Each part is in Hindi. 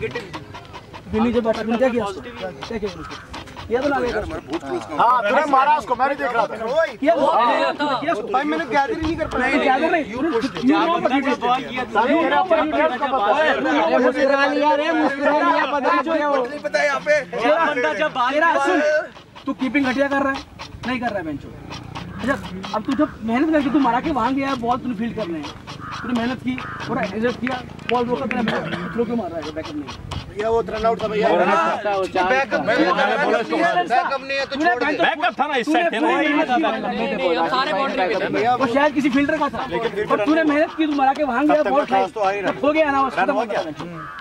दिल्ली जब क्या किया? उसको? क्या किया? किया तो ना। हाँ तूने मारा उसको मैं भी देख रहा था। किया तो किया उसको? भाई मैंने गैदर ही नहीं कर पाया। नहीं gather नहीं. You know what you did. मुस्कुरा लिया रे मुस्कुरा लिया पता नहीं नहीं पता यहाँ पे। तेरा तेरा सुन तू कीपिंग घटिया कर रहा है? नहीं कर रहा है बेंचो अच्छा अब तू जब मेहनत करके तू मारा के वहाँ गया बॉल तूने फ़ील्ड करने हैं। तूने मेहनत की थोड़ा एडजस्ट किया। बॉल रोका तेरा थ्रो क्यों मार रहा है बैकअप नहीं। भैया वो रन आउट था भैया। बैकअप बैकअप नहीं है तो छोड़ दे। बैकअप था ना इस साइड थे ना। सारे बाउंड्री वो शायद किसी फील्डर का था। पर तूने मेहनत की तू मारा के वहाँ गया बॉल तो खास तो आ ही रहा। हो गया ना उसका रन हो गया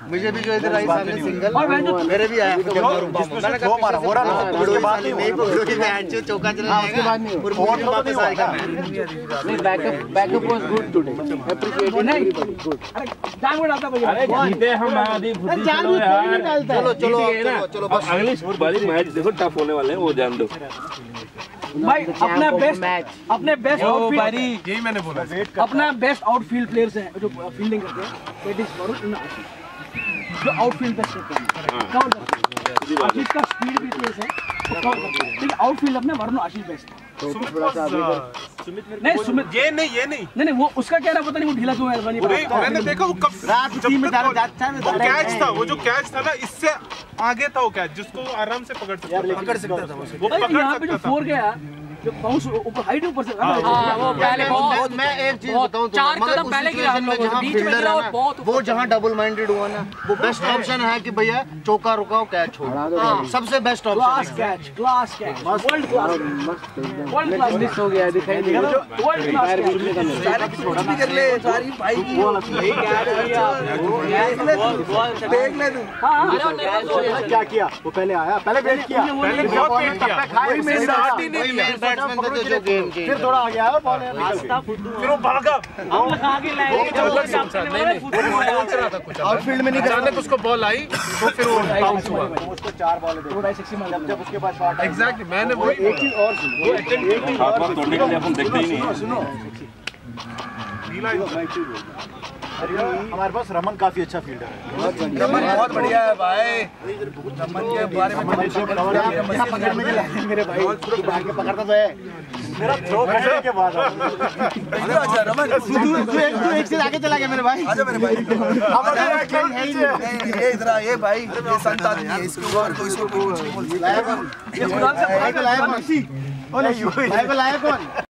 मुझे भी जो इधर आई सामने सिंगल और बेंचो मेरे भी आया। जिसमें से दो मारा हो रहा था उसके बाद नहीं नहीं पकड़ोगे मैच जो चौका चला उसके बाद नहीं और और तो वापस नहीं आएगा नहीं backup backup was good today अगली मैच देखो टफ होने वाले हैं वो जान दो भाई अपना बेस्ट अपने बेस्ट आउटफील्ड मैंने बोला अपना बेस्ट आउटफील्ड प्लेयर्स हैं जो फील्डिंग करते हैं जो आउटफील्ड बेस्ट करते हैं। कवर करते हैं। आशीष का स्पीड भी तेज है। कवर लेकिन आउटफील्ड अपने वरुण आशीष बेस्ट है। नहीं सुमित ये नहीं ये नहीं। नहीं नहीं वो उसका क्या रहा पता नहीं वो ढीला क्यों है नहीं, मैंने देखा वो कब रात टीम में वो- जाता है वो कैच था वो जो कैच था ना इससे आगे था वो कैच जिसको आराम से पकड़ सकता था। पकड़ सकता था वो। पकड़ यहाँ पे जो फोर गया जो बाउंस ऊपर हाइट ऊपर से हाँ वो पहले बहुत बहुत मैं एक चीज़ बहुत- बताऊँ चार कदम पहले गिरा हम situation जहाँ बीच में गिरा और बहुत वो जहाँ डबल माइंडेड हुआ ना वो बेस्ट ऑप्शन है कि भैया चौका रुकाओ कैच छोड़ो हाँ, सबसे best option catch class catch world class world class miss हो गया दिखाई नहीं वर्ल्ड क्लास कुछ भी कर ले सारी भाई की देख ले तू। अरे और nervous हो गया। क्या किया? वो पहले आया पहले वेट किया। पहले बहुत वेट किया। खाई मेन नहीं मेन बैट्समैन थे जो गेम के फिर थोड़ा आगे आया बॉल निकल गई फिर वो भागा हम लगा के लाए आउटफील्ड में नहीं अचानक उसको बॉल आई तो फिर वो बाउंस हुआ। उसको चार बॉल दे थोड़ा सेक्सी मार जब उसके शॉट एग्जैक्टली मैंने वही एक चीज़ और सुनो एक चीज़ हाथ और वाथ तोड़ने के लिए अपन देखते ही नहीं सुनो ढीला हमारे पास रमन काफ़ी अच्छा फील्डर है। रमन बहुत बढ़िया है भाई। रमन के बारे में के लिए मेरे भाई। पकड़ता तो है। मेरा थ्रो करने के बाद। अच्छा रमन। तू तू एक तू एक से आगे चला गया मेरे भाई। आजा मेरे भाई। अब अगर खेल नहीं, ये इधर ये भाई ये संत आदमी है इसके कोई इसको कुछ नहीं बोल सकता लाया कौन ये को लाया कौन? ओले यू लाया को लाया कौन?